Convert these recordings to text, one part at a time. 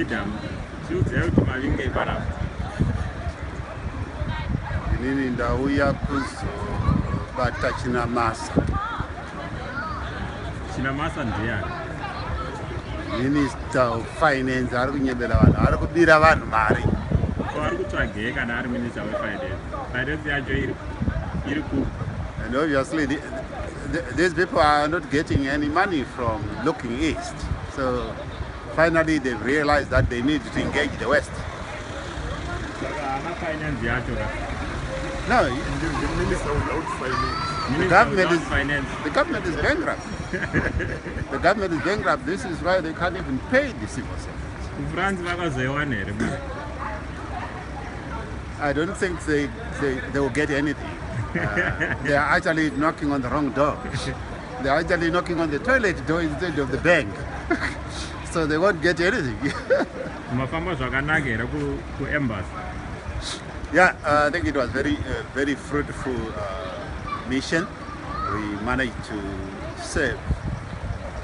idhamu tiudzai kuti mavingei panapa inini ndauya kuzobata chinamasa. Chinamasa ndiyani? Minister of finance ari kunyebera vanhu ari kubira vanhu mari. Ko ari kutsvagei kana ari minista wefinance finance yacho iri iri ku and obviously the, the, these people are not getting any money from looking east. So finally they've realized that they need to engage the west saka haana finance yacho ka no The, the minister without finance. Minister government is- finance the government is bankrupt the government is bankrupt this is why they can't even pay the civil servants kufrance vakazoiwana here mari I don't think they, they, they will get anything. Uh, they are actually knocking on the wrong door. They are actually knocking on the toilet door instead of the bank. so they won't get anything. mafamba zvakanaka here ku- kuembassy yeah, uh, I think it was very, uh, very fruitful uh, mission. We managed to save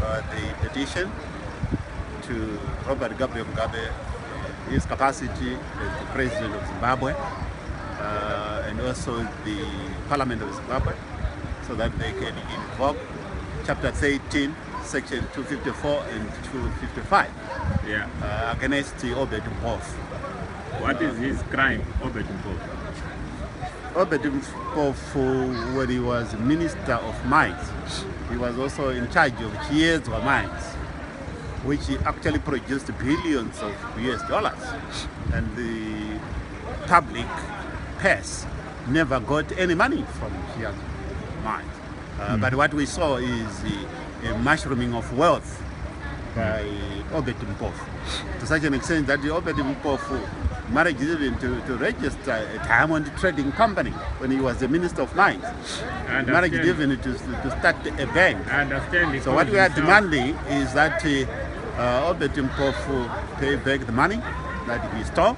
uh, the petition to Robert Gabriel Mugabe, uh, his capacity as the president of Zimbabwe, uh, and also the Parliament of Zimbabwe, so that they can invoke Chapter 13, Section 254 and 255 yeah uh, against Obert Mpofu. what is his crime obert mpo Robert Mpofu, when he was Minister of Mines, he was also in charge of Chiadzwa Mines, which actually produced billions of US dollars. And the public purse never got any money from Chiadzwa Mines. Uh, But what we saw is the, a mushrooming of wealth by Obert Mpofu to such an extent that the Obert Mpofu managed even to, to register a diamond trading company when he was the Minister of Mines. He managed even to, to start a bank. understand So what we are demanding is that uh, Obert Mpofu pay back the money that he stole,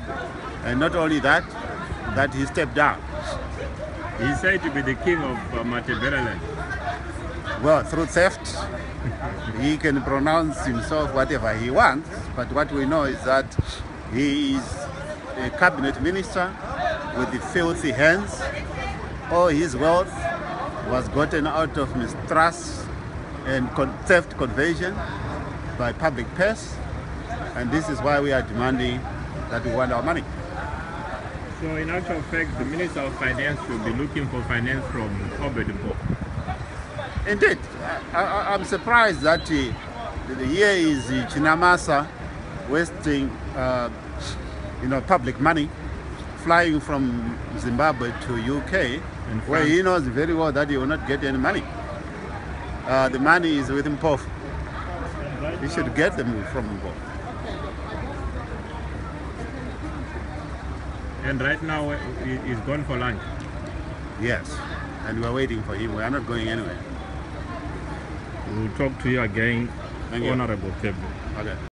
and not only that, that he stepped down. he's said to be the king of uh, Matabeleland. Well, through theft, he can pronounce himself whatever he wants, but what we know is that he is a cabinet minister with the filthy hands. All his wealth was gotten out of mistrust and theft conversion by public purse, and this is why we are demanding that we want our money. So in actual fact, the Minister of Finance should be looking for finance from Obert Mpo. Indeed, I, I, I'm surprised that uh, the here is uh, Chinamasa wasting, uh, you know, public money, flying from Zimbabwe to UK, where he knows very well that he will not get any money. Uh, the money is with Mpof. He should get them from Mpof. And right now, he- he's gone for lunch. Yes, and we're waiting for him. We are not going anywhere. We'll talk to you again, Thank you. Honorable Table. Okay.